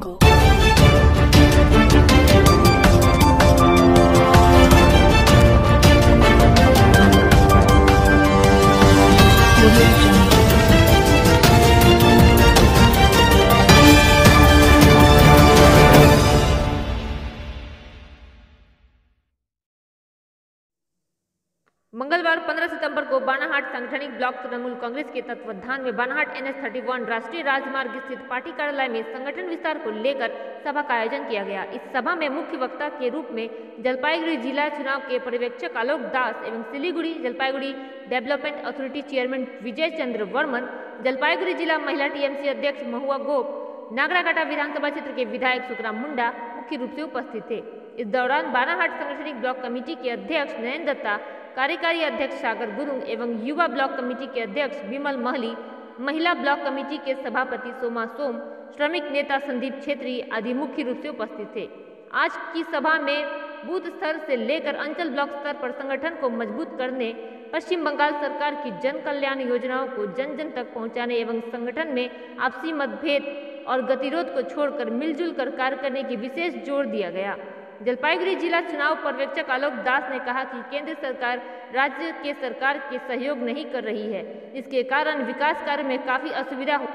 Của người. को बानाहाट सांगठनिक ब्लॉक तृणमूल कांग्रेस के तत्वाधान में बानाहाट एनएस 31 राष्ट्रीय राजमार्ग स्थित पार्टी कार्यालय में संगठन विस्तार को लेकर सभा का आयोजन किया गया। इस सभा में मुख्य वक्ता के रूप में जलपाईगुड़ी जिला चुनाव के पर्यवेक्षक आलोक दास एवं Siliguri Jalpaiguri development authority chairman Vijay Chandra Barman, Jalpaiguri जिला महिला टीएमसी अध्यक्ष महुआ गोप, नागराकाटा विधानसभा क्षेत्र के विधायक सुखराम मुंडा मुख्य रूप से उपस्थित थे। इस दौरान बानाहाट सांगठनिक ब्लॉक कमेटी के अध्यक्ष नयन दत्ता कार्यकारी अध्यक्ष सागर गुरुंग एवं युवा ब्लॉक कमेटी के अध्यक्ष विमल महली, महिला ब्लॉक कमेटी के सभापति सोमा सोम, श्रमिक नेता संदीप छेत्री आदि मुख्य रूप से उपस्थित थे। आज की सभा में बूथ स्तर से लेकर अंचल ब्लॉक स्तर पर संगठन को मज़बूत करने, पश्चिम बंगाल सरकार की जन कल्याण योजनाओं को जन जन तक पहुँचाने एवं संगठन में आपसी मतभेद और गतिरोध को छोड़कर मिलजुल कर कार्य करने की विशेष ज़ोर दिया गया। जलपाईगुड़ी जिला चुनाव पर्यवेक्षक आलोक दास ने कहा कि केंद्र सरकार राज्य के सरकार के सहयोग नहीं कर रही है। इसके कारण विकास कार्य में काफ़ी असुविधा हो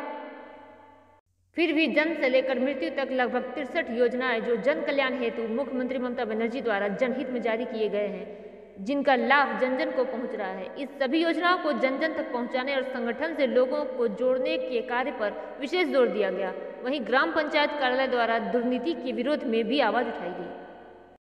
फिर भी जन्म से लेकर मृत्यु तक लगभग तिरसठ योजनाएँ जो जन कल्याण हेतु मुख्यमंत्री ममता बनर्जी द्वारा जनहित में जारी किए गए हैं, जिनका लाभ जन जन को पहुँच रहा है। इस सभी योजनाओं को जन जन तक पहुँचाने और संगठन से लोगों को जोड़ने के कार्य पर विशेष ज़ोर दिया गया। वहीं ग्राम पंचायत कार्यालय द्वारा दुर्नीति के विरोध में भी आवाज़ उठाई गई।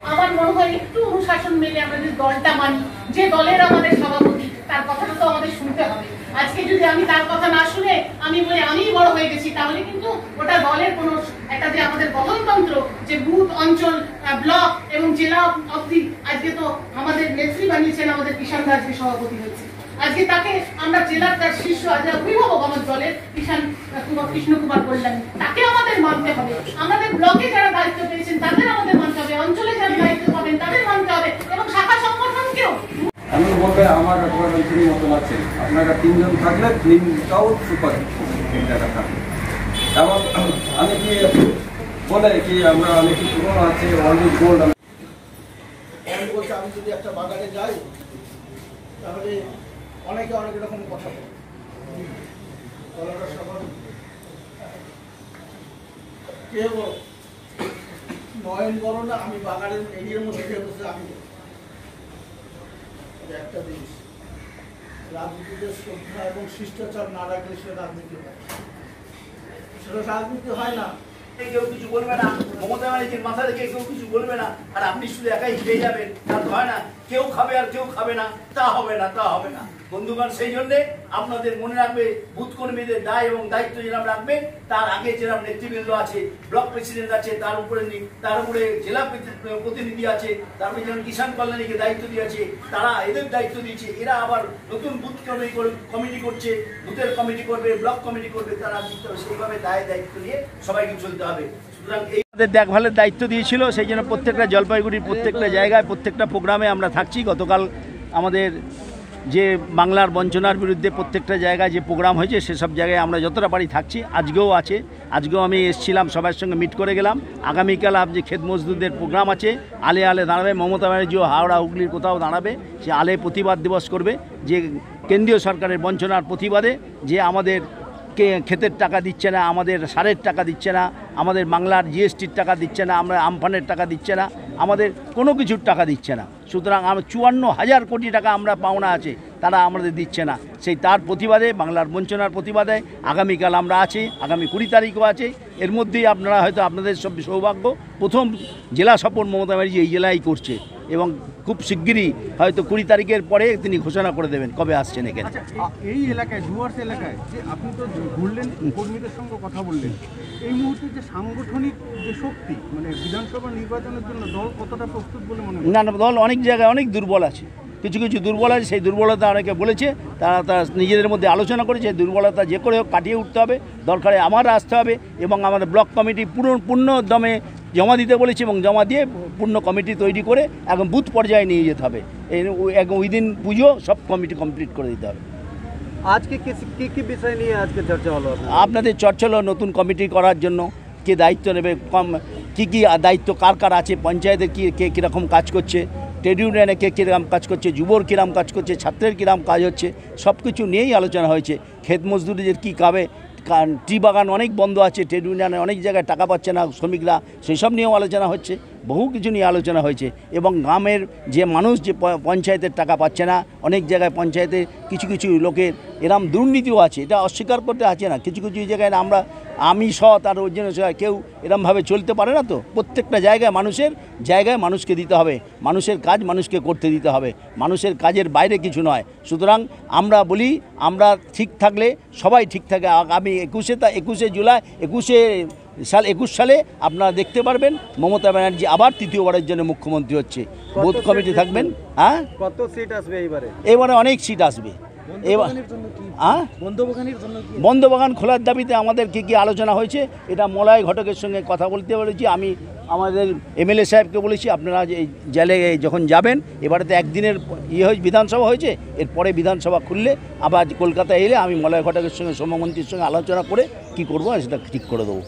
আমার মনে হয় একটু অনুশাসন মেলে আমরা যদি দলটা মানি, যে দলের আমাদের সভাপতি, তার কথাটা তো আমাদের শুনতে হবে। আজকে যদি আমি তার কথা না শুনে আমি বলে, আমিই বড় হয়ে গেছি, তাহলে কিন্তু ওটা দলের কোনো একটা যে আমাদের গঠনতন্ত্র, যে বুথ, অঞ্চল ব্লক এবং জেলা অবধি আজকে তো আমাদের নেত্রী বানিয়েছেন আমাদের কিষাণ রাজকে সভাপতি হয়েছে। আজকে তাকে আমরা জেলার তার শীর্ষ অভিভাবক আমার দলের কিষাণ কুমার, কৃষ্ণ কুমার কল্যাণী, তাকে আমাদের মানতে হবে। আমাদের ব্লকে যারা দায়িত্ব পেয়েছেন, তাদের আমাদের মানতে হবে অঞ্চলে যারা দায়িত্ব পাবেন তাদের মানতে হবে। এবং শাখা সংগঠনকেও। আমি বলবে আমার আপনার ফিল্ম মতো লাগছে আপনারা তিনজন থাকলে ফিল্মটাও সুপার জায়গা থাকবে এবং আমি কি বলে কি আমরা অনেক পুরনো আছে অলরেডি গোল্ড আমি বলছি আমি যদি একটা বাগানে যাই তাহলে অনেকে অনেক রকম কথা বলে। কেউ নয়ন করো না, আমি বাগানের এরিয়ার মধ্যে আমি একটা জিনিস। রাজনীতিতে শ্রদ্ধা এবং শিষ্টাচার না রাখলে সে রাজনীতি হয়। সেটা হয় না। কেউ কিছু বলবে না। মমতা মাথা রেখে কেউ কিছু বলবে না। আর আপনি শুধু একাই হেরে যাবেন হয় না। কেউ খাবে আর কেউ খাবে না, তা হবে না, তা হবে না। বন্ধুগণ, সেই জন্যে আপনাদের মনে রাখবে বুথ কর্মীদের দায় এবং দায়িত্ব যেরকম রাখবে, তার আগে যেরকম নেতৃবৃন্দ আছে, ব্লক প্রেসিডেন্ট আছে, তার উপরে তার উপরে জেলা প্রতিনিধি আছে, তারপরে যেমন কিষাণ কল্যাণীকে দায়িত্ব দিয়েছে, তারা এদের দায়িত্ব দিয়েছে, এরা আবার নতুন বুথ কমিটি করে- কমিটি করছে, বুথের কমিটি করবে, ব্লক কমিটি করবে, তারা সেইভাবে দায় দায়িত্ব নিয়ে সবাইকে চলতে হবে। আমাদের দেখভালের দায়িত্ব দিয়েছিল, সেই জন্য প্রত্যেকটা জলপাইগুড়ির প্রত্যেকটা জায়গায়, প্রত্যেকটা প্রোগ্রামে আমরা থাকছি। গতকাল আমাদের যে বাংলার বঞ্চনার বিরুদ্ধে প্রত্যেকটা জায়গায় যে প্রোগ্রাম হয়েছে, সেসব জায়গায় আমরা যতটা পারি থাকছি। আজকেও আছে। আজকেও আমি এসেছিলাম, সবার সঙ্গে মিট করে গেলাম। আগামীকাল আপ যে ক্ষেত মজদুরদের প্রোগ্রাম আছে, আলে আলে দাঁড়াবে। মমতা ব্যানার্জিও হাওড়া হুগলির কোথাও দাঁড়াবে। সে আলে প্রতিবাদ দিবস করবে। যে কেন্দ্রীয় সরকারের বঞ্চনার প্রতিবাদে যে আমাদের কে ক্ষেতের টাকা দিচ্ছে না, আমাদের সারের টাকা দিচ্ছে না, আমাদের বাংলার জিএসটির টাকা দিচ্ছে না, আমরা আমফানের টাকা দিচ্ছে না, আমাদের কোনো কিছুর টাকা দিচ্ছে না। সুতরাং আমরা চুয়ান্ন হাজার কোটি টাকা আমরা পাওনা আছে, তারা আমাদের দিচ্ছে না। সেই তার প্রতিবাদে, বাংলার বঞ্চনার প্রতিবাদে আগামীকাল আমরা আছি, আগামী কুড়ি তারিখও আছে। এর মধ্যেই আপনারা হয়তো আপনাদের সব সৌভাগ্য, প্রথম জেলা সফর মমতা ব্যানার্জি এই জেলায় করছে। এবং খুব শিগগিরই হয়তো কুড়ি তারিখের পরে তিনি ঘোষণা করে দেবেন কবে আসছেন এখানে। আচ্ছা এই এলাকায় ডুয়ার্স এলাকায় যে আপনি তো ঘুরলেন কর্মীদের সঙ্গে কথা বললেন এই মুহূর্তে যে সাংগঠনিক যে শক্তি মানে বিধানসভা নির্বাচনের জন্য দল কতটা প্রস্তুত বলে মনে হয় না না দল অনেক জায়গায় অনেক দুর্বল আছে। কিছু কিছু দুর্বল আছে সেই দুর্বলতা অনেকে বলেছে তারা তারা নিজেদের মধ্যে আলোচনা করেছে দুর্বলতা যে করে হোক কাটিয়ে উঠতে হবে দরকারে আমার আসতে হবে এবং আমাদের ব্লক কমিটি পুরো পূর্ণ দমে জমা দিতে বলেছে এবং জমা দিয়ে পূর্ণ কমিটি তৈরি করে এখন বুথ পর্যায়ে নিয়ে যেতে হবে। এই উইদিন পুজো সব কমিটি কমপ্লিট করে দিতে হবে। আজকে কি কি বিষয় নিয়ে আজকে চর্চা হলো আপনাদের? চর্চা হলো নতুন কমিটি করার জন্য কে দায়িত্ব নেবে কম কী কী দায়িত্ব কার কার আছে পঞ্চায়েতের কী কে কীরকম কাজ করছে ট্রেড ইউনিয়নে কে কীরকম কাজ করছে যুবর কীরকম কাজ করছে ছাত্রের কীরকম কাজ হচ্ছে সব কিছু নিয়েই আলোচনা হয়েছে। ক্ষেত মজদুরিদের কী কাবে টি বাগান অনেক বন্ধ আছে, ট্রেড ইউনিয়নে অনেক জায়গায় টাকা পাচ্ছে না শ্রমিকরা সেই সব নিয়েও আলোচনা হচ্ছে। বহু কিছু নিয়ে আলোচনা হয়েছে এবং গ্রামের যে মানুষ যে পঞ্চায়েতের টাকা পাচ্ছে না, অনেক জায়গায় পঞ্চায়েতে কিছু কিছু লোকের এরম দুর্নীতিও আছে। এটা অস্বীকার করতে আছে না। কিছু কিছু জায়গায় আমরা আমি সৎ আর ওর জন্য কেউ এরমভাবে চলতে পারে না তো? প্রত্যেকটা জায়গায় মানুষের জায়গায় মানুষকে দিতে হবে। মানুষের কাজ মানুষকে করতে দিতে হবে। মানুষের কাজের বাইরে কিছু নয়। সুতরাং আমরা বলি, আমরা ঠিক থাকলে, সবাই ঠিক থাকে। আগামী একুশে তা, একুশে জুলাই, একুশে সাল একুশ সালে আপনারা দেখতে পারবেন মমতা ব্যানার্জি আবার তৃতীয়বারের জন্য মুখ্যমন্ত্রী হচ্ছে। বুথ কমিটি থাকবেন? হ্যাঁ? কত সিট আসবে এইবারে? এবারে অনেক সিট আসবে। এবার হ্যাঁ? বন্ধবাগানের জন্য কি? বন্ধবাগান খোলার দাবিতে আমাদের কী কী আলোচনা হয়েছে এটা মলয় ঘটকের সঙ্গে কথা বলতে বলেছি। আমি আমাদের এমএলএ সাহেবকে বলেছি আপনারা যে এই জেলে যখন যাবেন এবারে তো একদিনের ইয়ে হয়েছে বিধানসভা হয়েছে এরপরে বিধানসভা খুললে আবার কলকাতায় এলে আমি মলয় ঘটকের সঙ্গে সৌম্যমন্ত্রীর সঙ্গে আলোচনা করে কি করব সেটা ঠিক করে দেবো।